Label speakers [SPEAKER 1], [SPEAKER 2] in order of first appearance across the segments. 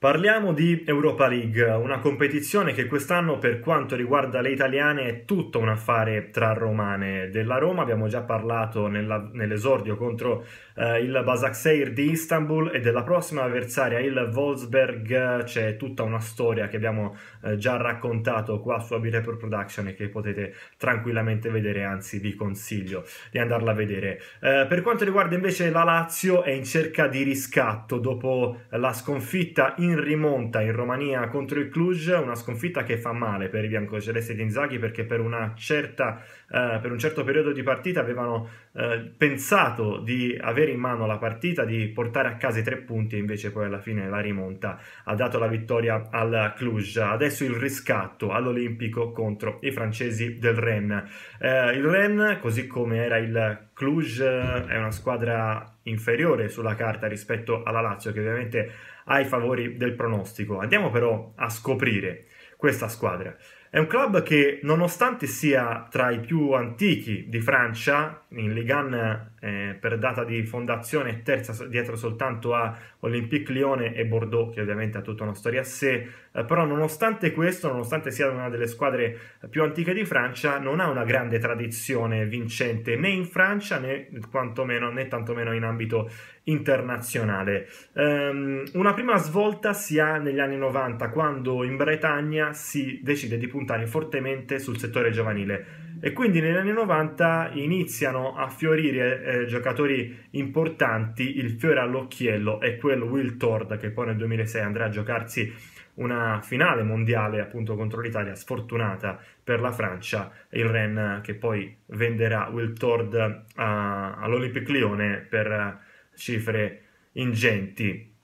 [SPEAKER 1] Parliamo di Europa League, una competizione che quest'anno per quanto riguarda le italiane è tutto un affare tra romane. Della Roma abbiamo già parlato nella, nell'esordio contro eh, il Basaksehir di Istanbul e della prossima avversaria il Wolfsberg c'è tutta una storia che abbiamo eh, già raccontato qua su Abi Report Production e che potete tranquillamente vedere, anzi vi consiglio di andarla a vedere. Eh, per quanto riguarda invece la Lazio è in cerca di riscatto dopo la sconfitta in in rimonta in Romania contro il Cluj, una sconfitta che fa male per i biancocelesti di Inzaghi perché per, certa, eh, per un certo periodo di partita avevano eh, pensato di avere in mano la partita, di portare a casa i tre punti e invece poi alla fine la rimonta ha dato la vittoria al Cluj. Adesso il riscatto all'Olimpico contro i francesi del Rennes. Eh, il Rennes, così come era il Cluj, è una squadra inferiore sulla carta rispetto alla Lazio che ovviamente ai favori del pronostico. Andiamo però a scoprire questa squadra. È un club che, nonostante sia tra i più antichi di Francia, in Ligue 1 eh, per data di fondazione terza dietro soltanto a Olympique Lione e Bordeaux, che ovviamente ha tutta una storia a sé, eh, però nonostante questo, nonostante sia una delle squadre più antiche di Francia, non ha una grande tradizione vincente né in Francia né, quantomeno, né tantomeno in ambito internazionale. Um, una prima svolta si ha negli anni 90, quando in Bretagna si decide di puntare fortemente sul settore giovanile e quindi negli anni 90 iniziano a fiorire eh, giocatori importanti, il fiore all'occhiello è quello Will Tord che poi nel 2006 andrà a giocarsi una finale mondiale appunto contro l'Italia sfortunata per la Francia, il Rennes che poi venderà Will Tord all'Olympique Lione per cifre ingenti.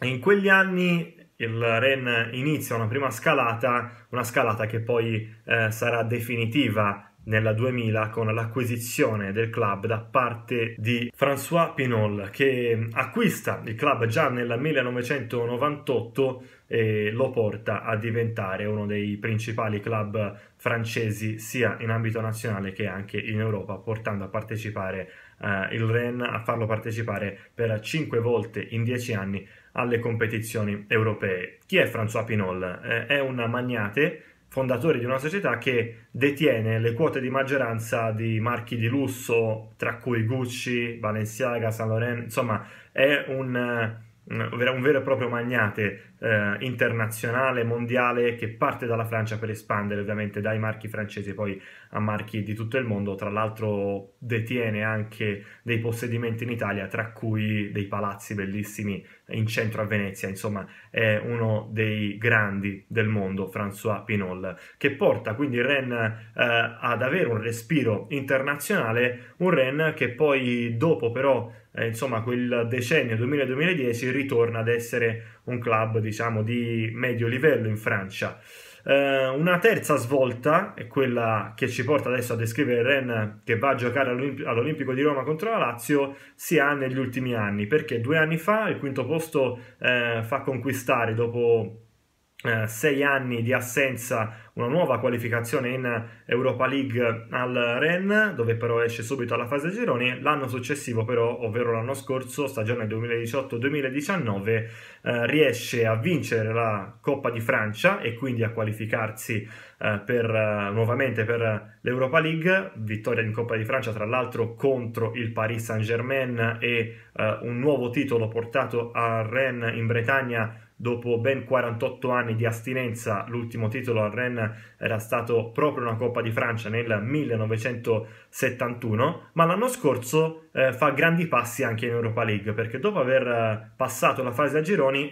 [SPEAKER 1] In quegli anni il Ren inizia una prima scalata, una scalata che poi eh, sarà definitiva nella 2000 con l'acquisizione del club da parte di François Pinol che acquista il club già nel 1998 e lo porta a diventare uno dei principali club francesi sia in ambito nazionale che anche in Europa portando a partecipare eh, il Rennes a farlo partecipare per 5 volte in 10 anni alle competizioni europee. Chi è François Pinol? Eh, è un magnate fondatore di una società che detiene le quote di maggioranza di marchi di lusso, tra cui Gucci, Balenciaga, Saint Laurent, insomma è un un vero e proprio magnate eh, internazionale, mondiale, che parte dalla Francia per espandere ovviamente dai marchi francesi poi a marchi di tutto il mondo. Tra l'altro detiene anche dei possedimenti in Italia, tra cui dei palazzi bellissimi in centro a Venezia. Insomma, è uno dei grandi del mondo, François Pinol, che porta quindi il Rennes eh, ad avere un respiro internazionale, un Rennes che poi dopo però eh, insomma quel decennio 2000-2010 ritorna ad essere un club diciamo di medio livello in Francia. Eh, una terza svolta è quella che ci porta adesso a descrivere Ren che va a giocare all'Olimp- all'Olimpico di Roma contro la Lazio si ha negli ultimi anni perché due anni fa il quinto posto eh, fa conquistare dopo eh, sei anni di assenza una nuova qualificazione in Europa League al Rennes, dove però esce subito alla fase gironi. L'anno successivo, però, ovvero l'anno scorso, stagione 2018-2019, eh, riesce a vincere la Coppa di Francia e quindi a qualificarsi eh, per, eh, nuovamente per l'Europa League. Vittoria in Coppa di Francia, tra l'altro, contro il Paris Saint-Germain e eh, un nuovo titolo portato a Rennes in Bretagna dopo ben 48 anni di astinenza, l'ultimo titolo al Rennes era stato proprio una Coppa di Francia nel 1971, ma l'anno scorso eh, fa grandi passi anche in Europa League perché dopo aver eh, passato la fase a gironi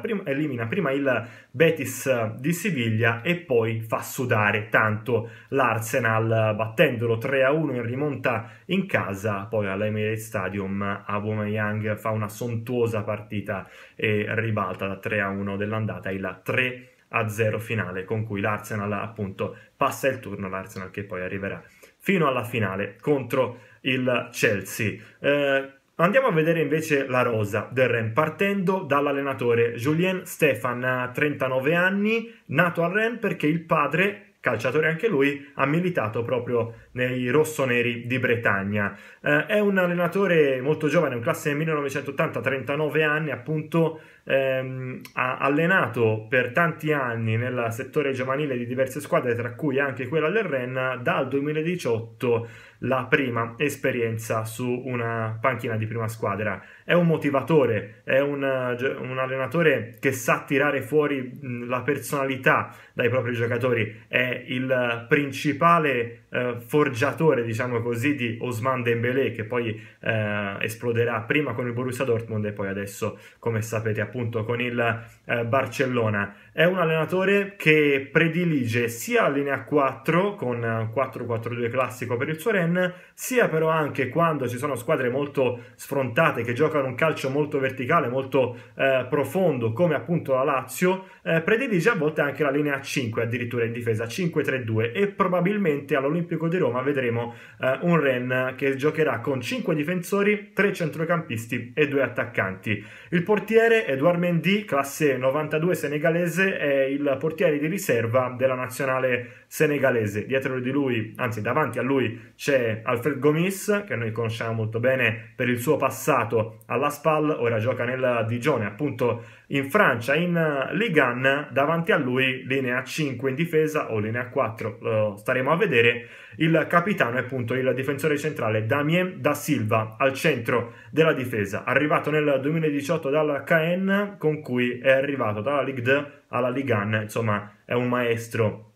[SPEAKER 1] prim- elimina prima il Betis di Siviglia e poi fa sudare tanto l'Arsenal battendolo 3-1 in rimonta in casa, poi all'Emirates Stadium Aubameyang fa una sontuosa partita e ribalta da 3-1 dell'andata il 3 a 0 finale con cui l'Arsenal appunto passa il turno, l'Arsenal che poi arriverà fino alla finale contro il Chelsea. Eh, Andiamo a vedere invece la rosa del Rennes, partendo dall'allenatore Julien Stefan, 39 anni, nato al Rennes perché il padre calciatore anche lui, ha militato proprio nei rossoneri di Bretagna. Eh, è un allenatore molto giovane, un classe 1980, 39 anni, appunto ehm, ha allenato per tanti anni nel settore giovanile di diverse squadre, tra cui anche quella del Rennes, dal 2018 la prima esperienza su una panchina di prima squadra. È un motivatore, è un, un allenatore che sa tirare fuori la personalità dai propri giocatori, è il principale eh, forgiatore, diciamo così, di Osman Dembélé che poi eh, esploderà prima con il Borussia Dortmund e poi adesso, come sapete, appunto con il eh, Barcellona. È un allenatore che predilige sia la linea 4 con 4-4-2 classico per il suo Ren, sia però anche quando ci sono squadre molto sfrontate che giocano un calcio molto verticale, molto eh, profondo, come appunto la Lazio, eh, predilige a volte anche la linea 5 addirittura in difesa 5-3-2 e probabilmente all'Olimpico di Roma vedremo eh, un Ren che giocherà con 5 difensori, 3 centrocampisti e 2 attaccanti. Il portiere Edouard Mendy, classe 92 senegalese, è il portiere di riserva della nazionale senegalese. Dietro di lui, anzi davanti a lui, c'è Alfred Gomis, che noi conosciamo molto bene per il suo passato alla SPAL, ora gioca nel Digione, appunto in Francia, in Ligue 1, davanti a lui linea 5 in difesa o linea 4, lo staremo a vedere. Il capitano è appunto il difensore centrale Damien da Silva al centro della difesa, arrivato nel 2018 dalla KN con cui è arrivato dalla Ligue 2 alla Ligue 1, insomma è un maestro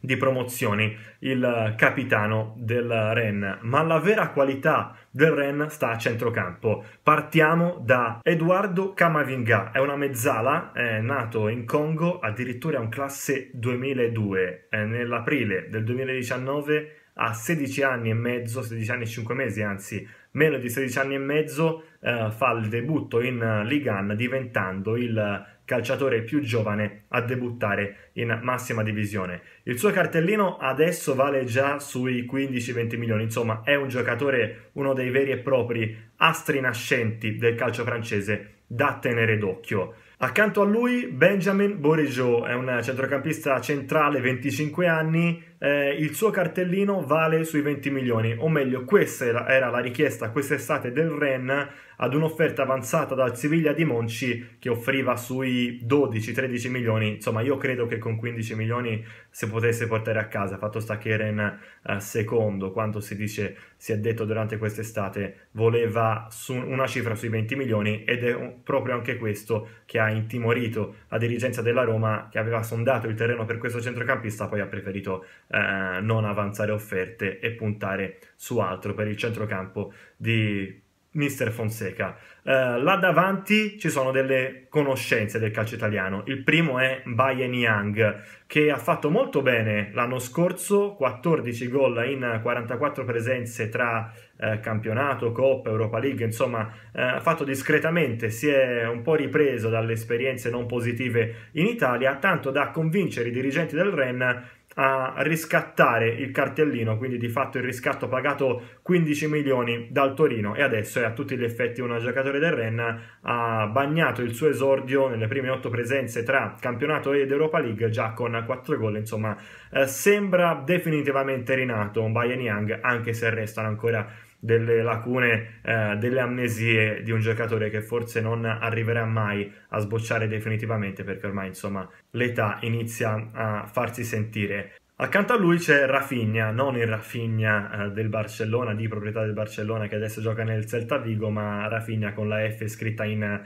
[SPEAKER 1] di promozioni il capitano del Ren, ma la vera qualità del Ren sta a centrocampo. Partiamo da Eduardo Camavinga, è una mezzala, è nato in Congo, addirittura un classe 2002, nell'aprile del 2019 ha 16 anni e mezzo, 16 anni e 5 mesi, anzi meno di 16 anni e mezzo, eh, fa il debutto in Ligan diventando il calciatore più giovane a debuttare in massima divisione. Il suo cartellino adesso vale già sui 15-20 milioni, insomma è un giocatore, uno dei veri e propri astri nascenti del calcio francese da tenere d'occhio. Accanto a lui Benjamin Bourigeau è un centrocampista centrale, 25 anni, eh, il suo cartellino vale sui 20 milioni, o meglio questa era, era la richiesta quest'estate del Ren ad un'offerta avanzata dal Siviglia di Monci che offriva sui 12-13 milioni, insomma io credo che con 15 milioni si potesse portare a casa, fatto sta che Ren eh, secondo quanto si dice, si è detto durante quest'estate, voleva una cifra sui 20 milioni ed è proprio anche questo che ha intimorito la dirigenza della Roma che aveva sondato il terreno per questo centrocampista, poi ha preferito eh, non avanzare offerte e puntare su altro per il centrocampo di Mister Fonseca. Uh, là davanti ci sono delle conoscenze del calcio italiano. Il primo è Bayern Young, che ha fatto molto bene l'anno scorso, 14 gol in 44 presenze tra uh, campionato, Coppa, Europa League, insomma uh, ha fatto discretamente, si è un po' ripreso dalle esperienze non positive in Italia, tanto da convincere i dirigenti del Rennes a riscattare il cartellino, quindi di fatto il riscatto pagato 15 milioni dal Torino e adesso è a tutti gli effetti un giocatore del Rennes, ha bagnato il suo esordio nelle prime 8 presenze tra campionato ed Europa League già con 4 gol, insomma eh, sembra definitivamente rinato Bayern Young anche se restano ancora delle lacune, eh, delle amnesie di un giocatore che forse non arriverà mai a sbocciare definitivamente perché ormai insomma l'età inizia a farsi sentire. Accanto a lui c'è Rafinha, non il Rafinha eh, del Barcellona, di proprietà del Barcellona che adesso gioca nel Celta Vigo, ma Rafinha con la F scritta in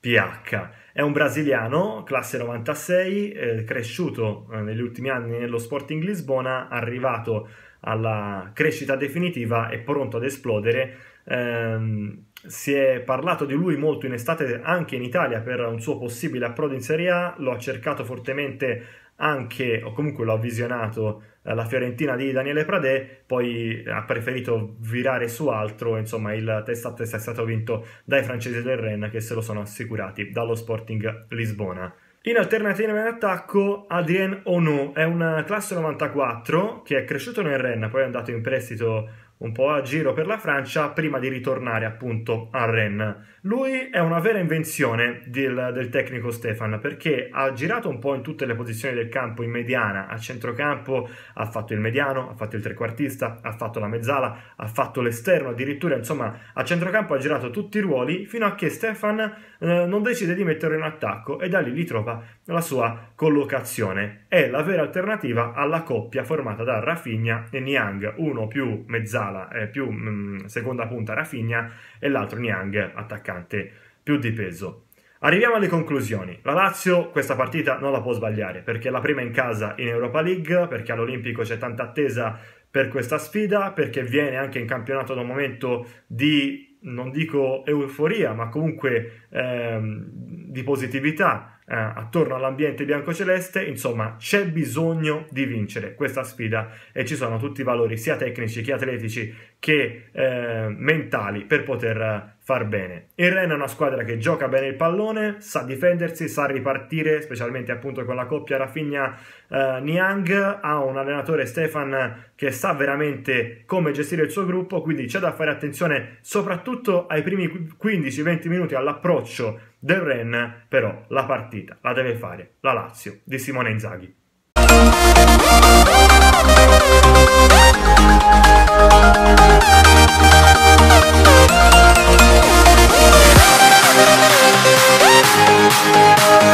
[SPEAKER 1] PH. È un brasiliano, classe 96, eh, cresciuto eh, negli ultimi anni nello Sporting Lisbona, arrivato alla crescita definitiva e pronto ad esplodere. Eh, si è parlato di lui molto in estate anche in Italia per un suo possibile approdo in Serie A, lo ha cercato fortemente anche, o comunque l'ho visionato, eh, la Fiorentina di Daniele Pradè, poi ha preferito virare su altro, insomma il testa a testa è stato vinto dai francesi del Rennes che se lo sono assicurati dallo Sporting Lisbona. In alternativa in attacco, Adrien Onu è un classe 94 che è cresciuto nel Rennes, poi è andato in prestito un po' a giro per la Francia prima di ritornare appunto a Rennes. Lui è una vera invenzione del, del, tecnico Stefan perché ha girato un po' in tutte le posizioni del campo in mediana, a centrocampo ha fatto il mediano, ha fatto il trequartista, ha fatto la mezzala, ha fatto l'esterno, addirittura insomma a centrocampo ha girato tutti i ruoli fino a che Stefan eh, non decide di metterlo in attacco e da lì ritrova la sua collocazione. È la vera alternativa alla coppia formata da Rafinha e Niang, uno più mezzala Dybala è più mh, mm, seconda punta Rafinha e l'altro Niang attaccante più di peso. Arriviamo alle conclusioni. La Lazio questa partita non la può sbagliare perché è la prima in casa in Europa League, perché all'Olimpico c'è tanta attesa per questa sfida, perché viene anche in campionato da un momento di, non dico euforia, ma comunque ehm, di positività eh, attorno all'ambiente biancoceleste, insomma c'è bisogno di vincere questa sfida e ci sono tutti i valori sia tecnici che atletici che eh, mentali per poter far bene. Il Ren è una squadra che gioca bene il pallone, sa difendersi, sa ripartire, specialmente appunto con la coppia Rafinha eh, Niang, ha un allenatore Stefan che sa veramente come gestire il suo gruppo, quindi c'è da fare attenzione soprattutto ai primi 15-20 minuti all'approccio del Ren, però la partita la deve fare la Lazio di Simone Inzaghi.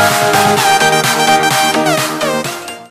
[SPEAKER 1] Música